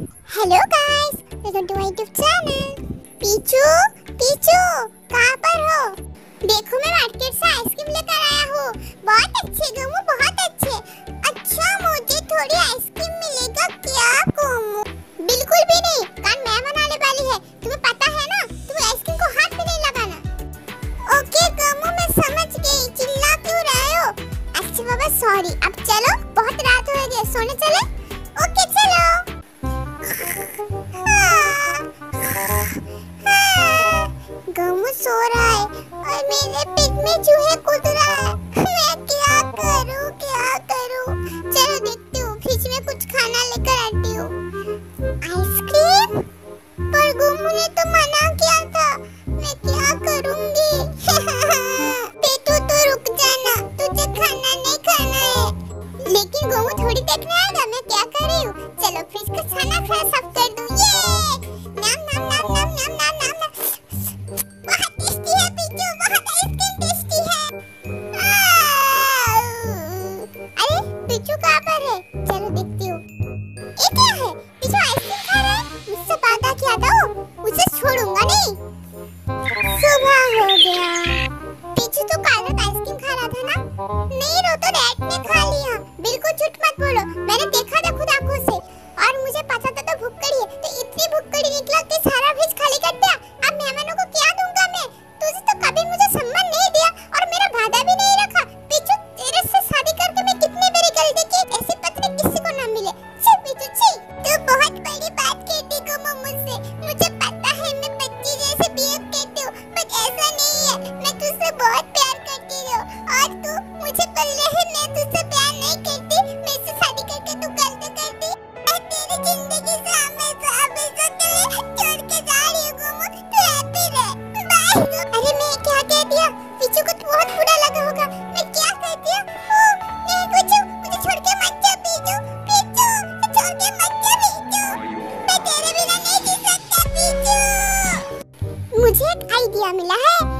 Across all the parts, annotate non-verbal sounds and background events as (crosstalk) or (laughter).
Hello guys welcome to my YouTube channel Picchu पीचू कहाँ पर हो? देखो, मैं मार्केट से आइसक्रीम लेकर आया हूँ। बहुत अच्छे गमू बहुत अच्छे। अच्छा मुझे थोड़ी आइसक्रीम मिलेगा, क्या गमू बिल्कुल भी नहीं। कान मैं बनाने वाली है? तुम्हें पता है ना? तुम्हें आइसक्रीम को हाथ भी नहीं लगाना। ओके गमू मैं समझ गई। चिल्ला क्यों रहे हो? अच्छा बाबा सॉरी अब चलो, बहुत रात हो गई सोने चले? गमू सो रहा है और मेरे पेट में चूहे कूद रहा है। (laughs) पीचू कहाँ पर है। चलो देखती हूँ। ये क्या है? बिच्छू आइसक्रीम खा रहा है? मुझसे वादा किया था वो। उसे छोड़ूँगा नहीं। सुबह हो गया। बिच्छू तो कल रात आइसक्रीम खा रहा था ना। नहीं है। मैं तुझसे बहुत प्यार करती हूँ। और तू मुझे बोल रही मैं तुझसे प्यार नहीं करती। मैं इससे शादी करके तू गलती करती। मैं तेरी ज़िंदगी से हमेशा हमेशा लिए छोड़ के जा रही हूँ, गुमू। तू हैप्पी रह। बाय अरे मैं क्या कह दिया पीछू को तो बहुत बुरा लगा होगा। मैं क्या कह दिया तेरे मुझे एक आइडिया मिला है।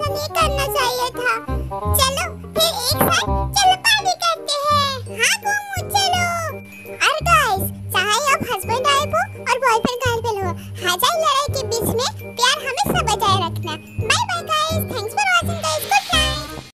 आजाई लड़ाई के बीच में